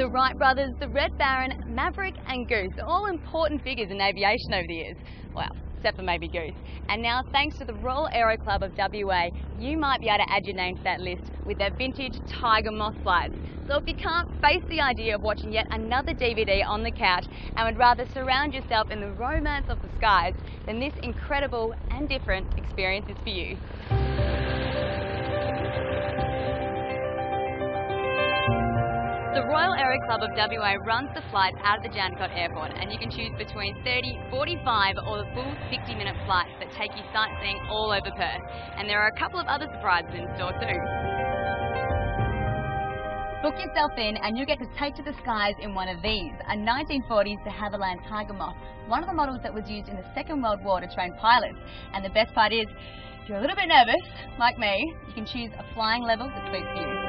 The Wright brothers, the Red Baron, Maverick and Goose, all important figures in aviation over the years. Well, except for maybe Goose. And now, thanks to the Royal Aero Club of WA, you might be able to add your name to that list with their vintage Tiger Moth flights. So if you can't face the idea of watching yet another DVD on the couch and would rather surround yourself in the romance of the skies, then this incredible and different experience is for you. Aero Club of WA runs the flights out of the Jandakot Airport and you can choose between 30, 45 or the full 60 minute flights that take you sightseeing all over Perth. And there are a couple of other surprises in store too. Book yourself in and you get to take to the skies in one of these, a 1940s de Havilland Tiger Moth, one of the models that was used in the Second World War to train pilots. And the best part is, if you're a little bit nervous, like me, you can choose a flying level that suits you.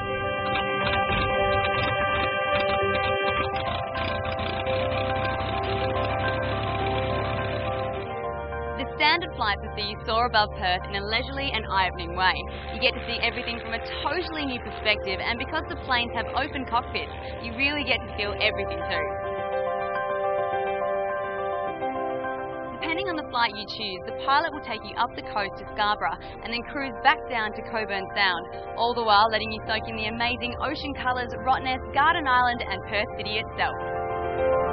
The standard flights see you soar above Perth in a leisurely and eye-opening way. You get to see everything from a totally new perspective and because the planes have open cockpits, you really get to feel everything too. Depending on the flight you choose, the pilot will take you up the coast to Scarborough and then cruise back down to Cockburn Sound, all the while letting you soak in the amazing ocean colours, Rottnest, Garden Island and Perth City itself.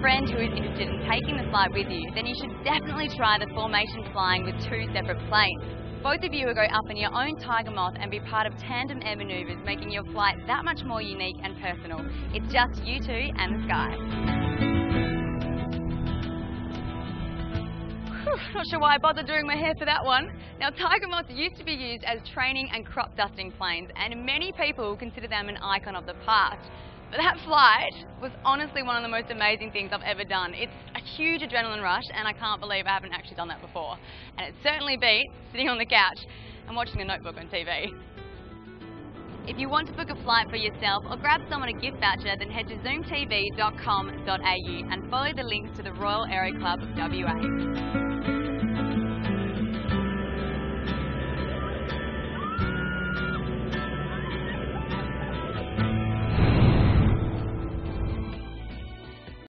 Friend who is interested in taking the flight with you, then you should definitely try the formation flying with two separate planes. Both of you will go up in your own Tiger Moth and be part of tandem air manoeuvres, making your flight that much more unique and personal. It's just you two and the sky. Not sure why I bothered doing my hair for that one. Now, Tiger Moths used to be used as training and crop dusting planes, and many people consider them an icon of the past. But that flight was honestly one of the most amazing things I've ever done. It's a huge adrenaline rush, and I can't believe I haven't actually done that before. And it certainly beat sitting on the couch and watching a notebook on TV. If you want to book a flight for yourself or grab someone a gift voucher, then head to zoomtv.com.au and follow the links to the Royal Aero Club of WA.